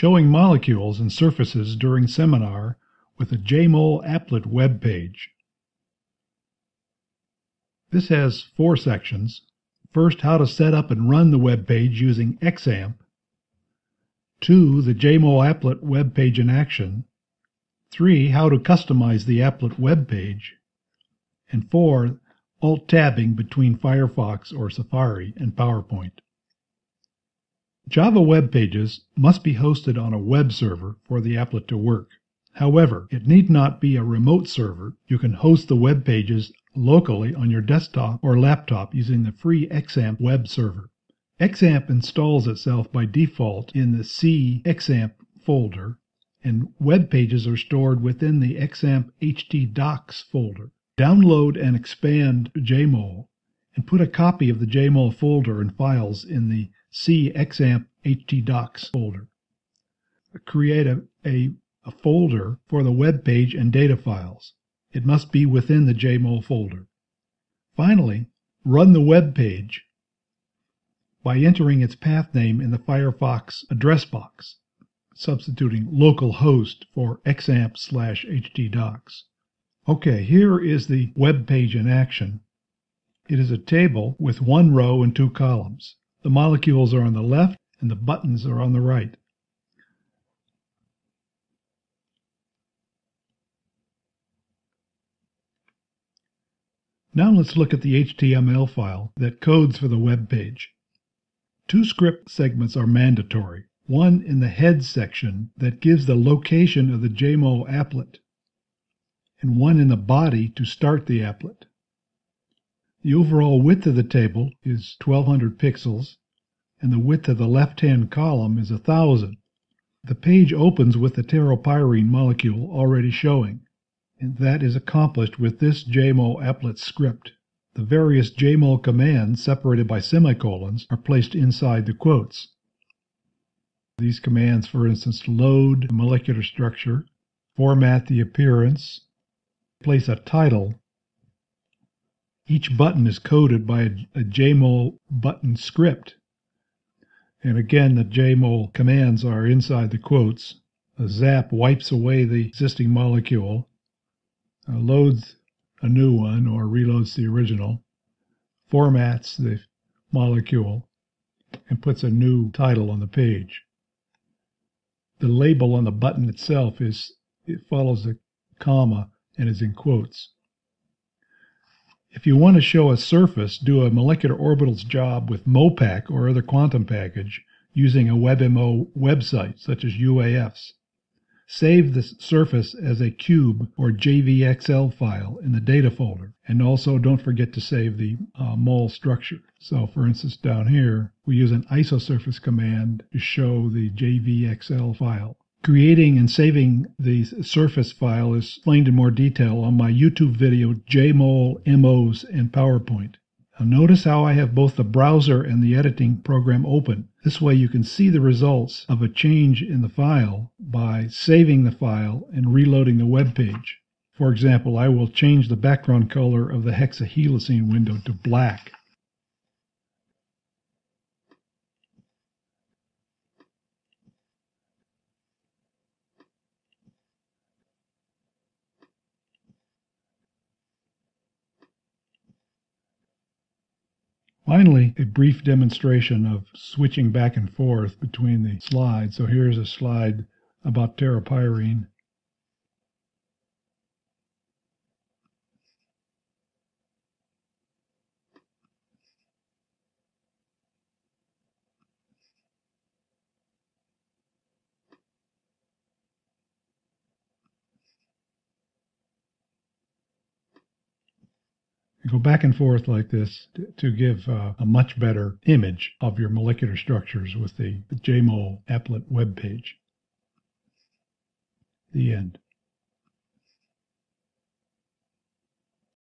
Showing molecules and surfaces during seminar with a JMOL applet web page. This has four sections. First, how to set up and run the web page using XAMPP. Two, the JMOL applet web page in action. Three, how to customize the applet web page. And four, alt-tabbing between Firefox or Safari and PowerPoint. Java web pages must be hosted on a web server for the applet to work. However, it need not be a remote server. You can host the web pages locally on your desktop or laptop using the free XAMPP web server. XAMPP installs itself by default in the C XAMPP folder, and web pages are stored within the XAMPP htdocs folder. Download and expand JMOL, and put a copy of the JMOL folder and files in the C htdocs folder. Create a, a, a folder for the web page and data files. It must be within the JMOL folder. Finally, run the web page by entering its path name in the Firefox address box, substituting localhost for xampp slash htdocs. Okay, here is the web page in action. It is a table with one row and two columns. The molecules are on the left and the buttons are on the right. Now let's look at the HTML file that codes for the web page. Two script segments are mandatory. One in the head section that gives the location of the JMOL applet, and one in the body to start the applet. The overall width of the table is 1200 pixels, and the width of the left-hand column is 1000. The page opens with the teropyrene molecule already showing, and that is accomplished with this JMOL applet script. The various JMOL commands, separated by semicolons, are placed inside the quotes. These commands, for instance, load molecular structure, format the appearance, place a title, each button is coded by a, a JMOL button script. And again, the JMOL commands are inside the quotes. A zap wipes away the existing molecule, uh, loads a new one or reloads the original, formats the molecule, and puts a new title on the page. The label on the button itself is it follows a comma and is in quotes. If you want to show a surface, do a molecular orbitals job with MOPAC or other quantum package using a WebMO website such as UAF's. Save the surface as a cube or JVXL file in the data folder. And also don't forget to save the uh, mol structure. So for instance down here, we use an isosurface command to show the JVXL file. Creating and saving the surface file is explained in more detail on my YouTube video JMOL MOs in PowerPoint. Now notice how I have both the browser and the editing program open. This way you can see the results of a change in the file by saving the file and reloading the web page. For example, I will change the background color of the hexahelicene window to black. Finally, a brief demonstration of switching back and forth between the slides. So here's a slide about teropyrene. Go back and forth like this to, give uh, a much better image of your molecular structures with the, the JMOL applet web page. The end.